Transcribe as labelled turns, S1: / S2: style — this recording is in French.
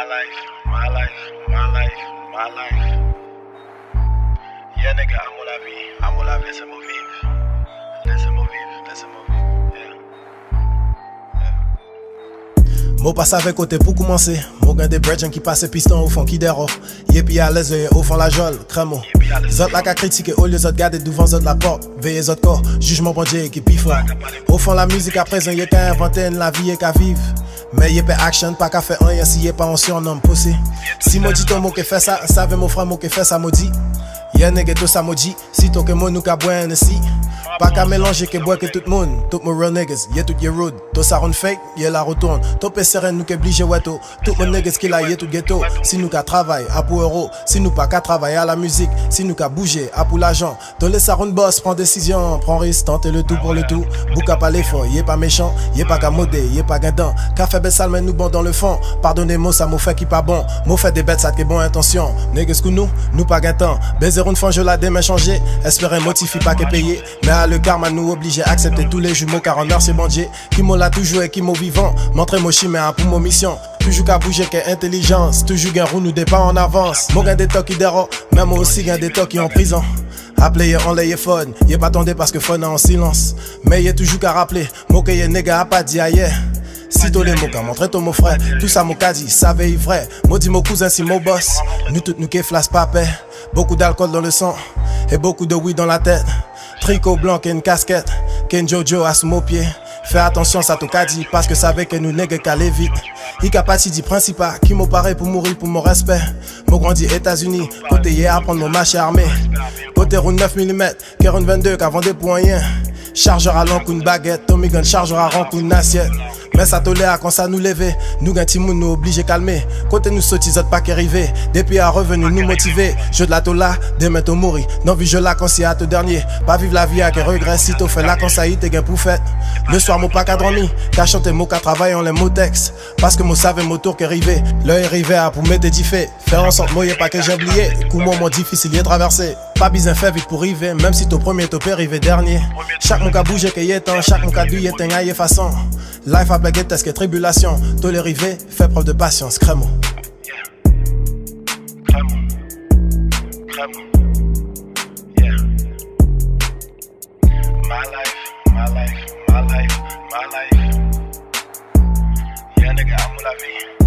S1: my life, my life. Yeah, nigga, amo la vie, amo la vie, laissez-moi vivre. Laissez-moi vivre, laissez-moi vivre. Yeah.
S2: Mo passe avec côté pour commencer. Mo gagne des brethren qui passe piston au fond qui déro. Yé puis à l'aise au fond la jolle, crémo. Zot la ka critiquer au lieu zot garder devant zot la porte. Veillez zot corps, jugement bon Dieu qui pifle. Au fond la musique à présent yé qu'à inventer la vie yé qu'à vivre. Mais yé pas action, pas qu'à faire rien si yé pas en surnom poussé. Si mo dit ton mot que fait ça, savez mon frère mot que fait ça maudit. Y'a nègre tout ça maudit, si ton que moi nous ka boire si. Pas qu'à mélanger que boire que tout le monde, tout mon real niggas, y'a tout y'a rude. Tout ça rend fake, y'a la retourne. Tout serein nous que obligé ouais tout. Tout mon niggas qui là y'a tout ghetto. Si nous ka travail, à pour euro. Si nous pas qu'à travailler à la musique, si nous ka bouger, à pour l'argent. Tous les ça boss, prend décision, prend risque, tente le tout pour le tout. Bouka pas l'effort, y'a pas méchant, y'a pas qu'à modé, y'a pas guindant. Qu'a fait belle sale mais nous bon dans le fond. Pardonnez-moi ça m'a fait qui pas bon. M'a fait des bêtes ça qui bon intention. Niggas que nous, nous pas guintant. Baiser une fois je la demain changer. Espérer motifie pas que payer. Mais le karma nous oblige à accepter tous les jumeaux car en c'est bon Dieu. Qui m'a toujours et qui m'a vivant. Montrer mon chimère pour mon mission. Toujours qu'à bouger qu'est intelligence. Toujours qu'un roue nous dépend en avance. Mon gain des tocs qui déro. Même moi aussi gain des tocs qui en prison. Appelez on l'a fun. Y'a pas tendé parce que fun en silence. Mais y'a toujours qu'à rappeler. Mon que y'a nègre a pas dit ailleurs. Si tous les mots qu'a montré ton mon frère, tout ça mon qu'a dit, ça veille vrai. Maudit mon cousin, si mon boss. Nous toutes nous qui flash pape. Beaucoup d'alcool dans le sang et beaucoup de weed dans la tête. Tricot blanc et une casquette, Ken Jojo à mon pied. Fais attention, ça tout dit, parce que savait que nous nègres qu'aller vite. Il pas dit principal, qui m'a paré pour mourir pour mon respect. Mon grandi États-Unis, côté hier à prendre mon marché armé. Côté roule 9 mm, 22 qu'a vendu pour rien. Chargeur à l'encre une baguette, Tommy Gun chargeur à rank une assiette. Mais ça tolère quand ça nous lever. Nous gagne moun nous oblige calmer. Côté nous sautis autres pas qu'arriver. Depuis à revenu nous motiver. Je de la tola, demain to mourir. Non vie je la quand à tout dernier. Pas vivre la vie avec regret si t'as fait la y t'es gain pour fait. Le soir mon pas qu'à dormir. Qu'à chanter mon qu'à travailler en les mots textes. Parce que moi savais mon tour qu'arriver. L'heure arrivé à pour mettre des faits. Faire en sorte moi pas que j'ai oublié. Coup moment difficile y traverser. Pas besoin faire vite pour arriver. Même si ton premier ton père arrivé dernier. Chaque mon bougé que y est temps. Chaque mon qu'a dû est un façon. Life a blagué test que tribulation. Tolérivé, fais preuve de patience.
S1: Yeah. My life, my life, my life. Yeah, nigga, amo la vie.